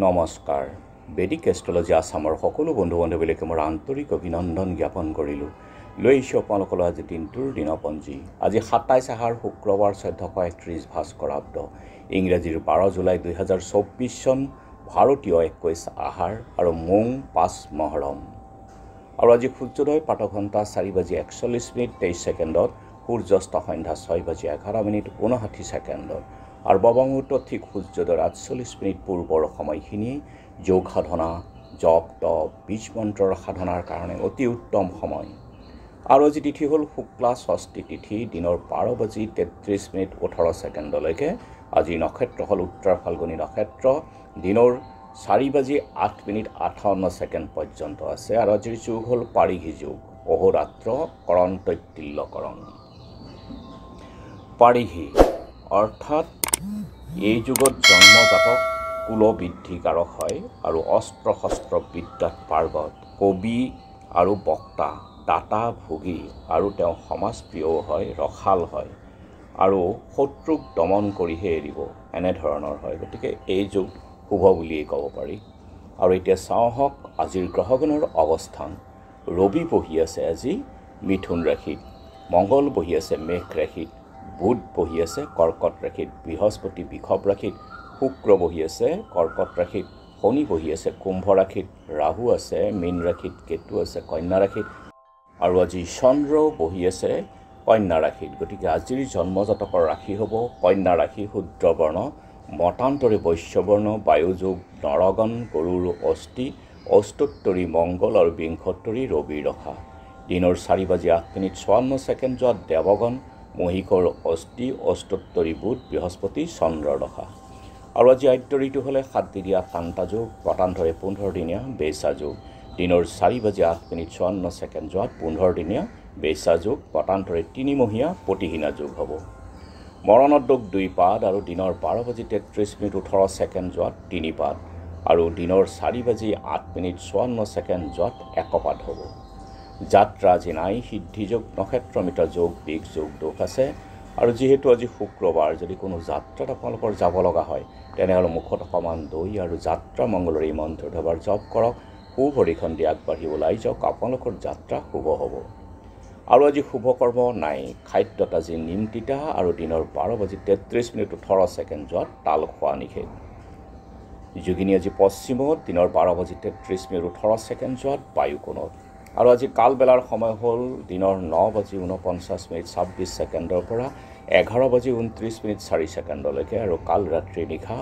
নমস্কাৰ। বেদিক এষ্ট্ৰলজি আছামৰ সকলো বন্ধু বান্ধৱীলৈকে মোৰ আন্তৰিক অভিনন্দন জ্ঞাপন কৰিলোঁ। লৈ আহিছোঁ আপোনালোকলৈ আজি দিনটোৰ দিনপঞ্জী। আজি সাতাইছ আহাৰ শুক্ৰবাৰ চৈধ্যশ একত্ৰিছ ভাস্কৰাব্দ ইংৰাজীৰ বাৰ জুলাই দুহেজাৰ চৌব্বিছ চন ভাৰতীয় একৈছ আহাৰ আৰু মোং পাঁচ মহৰম। আৰু আজি সূৰ্যোদয় প্ৰাতঘণ্টা চাৰি বাজি একচল্লিছ মিনিট তেইছ ছেকেণ্ডত সূৰ্যাস্ত সন্ধ্যা ছয় বাজি এঘাৰ মিনিট ঊনষাঠি ছেকেণ্ডত। আৰু বাবা মুহূৰ্তত ঠিক সূৰ্যোদয়ৰ আঠচল্লিছ মিনিট পূৰ্বৰ সময়খিনি যোগ সাধনা জপ তপ বীজ মন্ত্ৰৰ সাধনাৰ কাৰণে অতি উত্তম সময়। আৰু আজি তিথি হ'ল শুক্লা ষষ্ঠী তিথি দিনৰ বাৰ বাজি তেত্ৰিছ মিনিট ওঠৰ ছেকেণ্ডলৈকে। আজি নক্ষত্ৰ হ'ল উত্তৰ ফাল্গুনী নক্ষত্ৰ দিনৰ চাৰি বাজি আঠ মিনিট আঠাৱন্ন ছেকেণ্ড পৰ্যন্ত আছে। আৰু আজিৰ যুগ হ'ল পাৰিঘী যুগ অহোৰাত্ৰ কৰণ তৈতিল্যকৰণ পাৰিঘী অৰ্থাৎ এই যুগত জন্মজাতক কুলবৃদ্ধিকাৰক হয় আৰু অস্ত্ৰ শস্ত্ৰ বিদ্যাত পাৰ্গত কবি আৰু বক্তা দাতা ভোগী আৰু তেওঁ সমাজপ্ৰিয়ও হয় ৰসাল হয় আৰু শত্ৰুক দমন কৰিহে এৰিব এনেধৰণৰ হয়। গতিকে এই যুগ শুভ বুলিয়েই ক'ব পাৰি। আৰু এতিয়া চাওঁ হওক আজিৰ গ্ৰহগণৰ অৱস্থান। ৰবি বহি আছে আজি মিথুন ৰাশিত। মংগল বহি আছে মেঘ ৰাশিত। বুধ বহি আছে কৰ্কট ৰাশিত বৃহস্পতি বিষভ ৰাশিত শুক্ৰ বহি আছে কৰ্কট ৰাশিত শনি বহি আছে কুম্ভ ৰাশিত ৰাহু আছে মীন ৰাশিত কেতু আছে কন্যা ৰাশিত। আৰু আজি চন্দ্ৰও বহি আছে কন্যা ৰাশিত। গতিকে আজিৰ জন্মজাতকৰ ৰাশি হ'ব কন্যা ৰাশি শুদ্ৰবৰ্ণ মতান্তৰী বৈশ্যবৰ্ণ বায়ুযোগ নৰগণ গৰুৰ অস্থি অস্তোত্তৰী মংগল আৰু বিংশোত্তৰী ৰবিৰ দশা দিনৰ চাৰি বাজি আঠ মিনিট চৌৱান্ন ছেকেণ্ড যোৱাত দেৱগণ মহিকৰ অস্থি অস্তোত্তৰী বুধ বৃহস্পতি চন্দ্ৰৰ দশা। আৰু আজি আদ্য ঋতু হ'লে সাতদিনীয়া ঠাণ্ডা যুগ মতান্তৰে পোন্ধৰ দিনীয়া বেচা যুগ দিনৰ চাৰি বাজি আঠ মিনিট চৌৱান্ন ছেকেণ্ড যোৱাত পোন্ধৰ দিনীয়া বেচা যুগ মতান্তৰে তিনিমহীয়া প্ৰতিহীনা যুগ হ'ব। মৰণত দুখ দুই পাত আৰু দিনৰ বাৰ বাজি তেত্ৰিছ মিনিট ওঠৰ ছেকেণ্ড যোৱাত তিনি পাত আৰু দিনৰ চাৰি বাজি আঠ মিনিট চৌৱান্ন ছেকেণ্ড যোৱাত একপাত হ'ব। যাত্ৰা আজি নাই সিদ্ধিযোগ নক্ষত্ৰমিত যোগ দিগ যোগ দোষ আছে। আৰু যিহেতু আজি শুক্ৰবাৰ যদি কোনো যাত্ৰাত আপোনালোকৰ যাব লগা হয় তেনেহ'লে মুখত অকণমান দৈ আৰু যাত্ৰা মংগলৰ এই মন্ত্ৰটো এবাৰ জপ কৰক সুভৰিখন দি আগবাঢ়ি ওলাই যাওক আপোনালোকৰ যাত্ৰা শুভ হ'ব। আৰু আজি শুভ কৰ্ম নাই। খাদ্যত আজি নিম তিতা আৰু দিনৰ বাৰ বাজি তেত্ৰিছ মিনিট ওঠৰ ছেকেণ্ড যোৱাত তাল খোৱা নিষেধ। যোগিনী আজি পশ্চিমত দিনৰ বাৰ বাজি তেত্ৰিছ মিনিট ওঠৰ ছেকেণ্ড যোৱাত বায়ুকোণত। আৰু আজি কালবেলাৰ সময় হ'ল দিনৰ ন বাজি ঊনপঞ্চাছ মিনিট ছাব্বিছ ছেকেণ্ডৰ পৰা এঘাৰ বাজি ঊনত্ৰিছ মিনিট চাৰি ছেকেণ্ডলৈকে আৰু কাল ৰাত্ৰি নিশা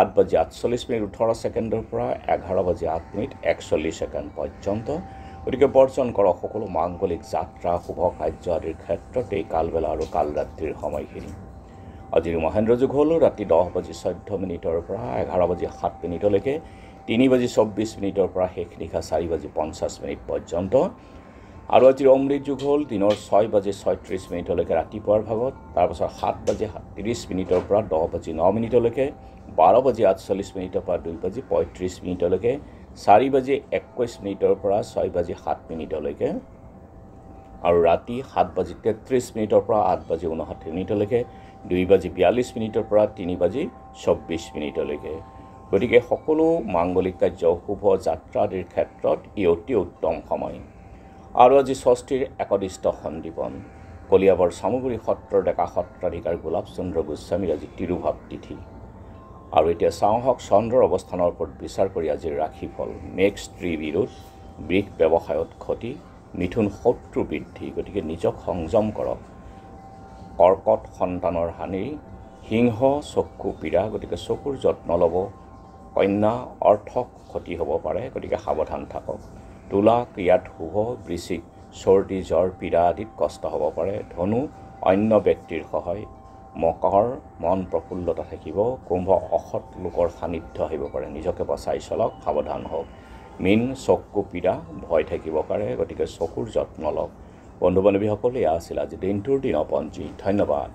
আঠ বাজি আঠচল্লিছ মিনিট ওঠৰ ছেকেণ্ডৰ পৰা এঘাৰ বাজি আঠ মিনিট একচল্লিছ ছেকেণ্ড পৰ্যন্ত। গতিকে বৰ্জন কৰক সকলো মাংগলিক যাত্ৰা শুভ কাৰ্য আদিৰ ক্ষেত্ৰত এই কালবেলা আৰু কাল ৰাত্ৰিৰ সময়খিনি। আজিৰ মহেন্দ্ৰ যুগ হ'ল ৰাতি দহ বাজি চৈধ্য মিনিটৰ পৰা এঘাৰ বাজি সাত মিনিটলৈকে তিনি বাজি চৌব্বিছ মিনিটৰ পৰা শেষ নিশা চাৰি বাজি পঞ্চাছ মিনিট পৰ্যন্ত। আৰু আজিৰ অমৃত যুগ হ'ল দিনৰ ছয় বাজি ছয়ত্ৰিছ মিনিটলৈকে ৰাতিপুৱাৰ ভাগত তাৰপাছত সাত বাজি ত্ৰিছ মিনিটৰ পৰা দহ বাজি ন মিনিটলৈকে বাৰ বাজি আঠচল্লিছ মিনিটৰ পৰা দুই বাজি পঁয়ত্ৰিছ মিনিটলৈকে চাৰি বাজি একৈছ মিনিটৰ পৰা ছয় বাজি সাত মিনিটলৈকে আৰু ৰাতি সাত বাজি তেত্ৰিছ মিনিটৰ পৰা আঠ বাজি ঊনষাঠি মিনিটলৈকে দুই বাজি বিয়াল্লিছ মিনিটৰ পৰা তিনি বাজি চৌব্বিছ মিনিটলৈকে। গতিকে সকলো মাংগলিক কাৰ্য শুভ যাত্ৰা আদিৰ ক্ষেত্ৰত ই অতি উত্তম সময়। আৰু আজি ষষ্ঠীৰ একদিষ্ট সন্দীপন। কলিয়াবৰ চামগুৰি সত্ৰৰ ডেকা সত্ৰাধিকাৰ গোলাপ চন্দ্ৰ গোস্বামীৰ আজি তিৰুভাৱ তিথি। আৰু এতিয়া চাওঁ হওক চন্দ্ৰৰ অৱস্থানৰ ওপৰত বিচাৰ কৰি আজিৰ ৰাশিফল। মেঘ স্ত্ৰী বিৰোধ বৃষ ব্যৱসায়ত ক্ষতি মিথুন শত্ৰু বৃদ্ধি গতিকে নিজক সংযম কৰক। কৰ্কট সন্তানৰ হানি সিংহ চকু পীড়া গতিকে চকুৰ যত্ন ল'ব কন্যা অৰ্থ ক্ষতি হ'ব পাৰে গতিকে সাৱধান থাকক। তোলা ক্ৰিয়াত শুভ বৃশ্চিক চৰ্দি জ্বৰ পীড়া আদিত কষ্ট হ'ব পাৰে। ধনু অন্য ব্যক্তিৰ সহায়। মকৰ মন প্ৰফুল্লতা থাকিব। কুম্ভ অসৎ লোকৰ সান্নিধ্য আহিব পাৰে। নিজকে বচাই চলক সাৱধান হওক। মীন চকু পীড়া ভয় থাকিব পাৰে গতিকে চকুৰ যত্ন লওক। বন্ধু বান্ধৱীসকল এয়া আছিল আজি দিনটোৰ দিনপঞ্জী। ধন্যবাদ।